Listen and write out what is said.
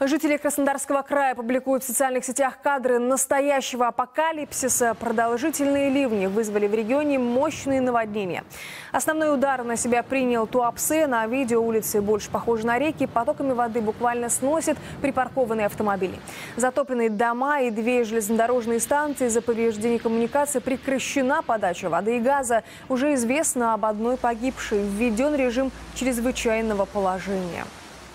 Жители Краснодарского края публикуют в социальных сетях кадры настоящего апокалипсиса. Продолжительные ливни вызвали в регионе мощные наводнения. Основной удар на себя принял Туапсе. На видео улицы больше похожи на реки. Потоками воды буквально сносят припаркованные автомобили. Затопленные дома и две железнодорожные станции. За повреждение коммуникации прекращена подача воды и газа. Уже известно об одной погибшей. Введен режим чрезвычайного положения.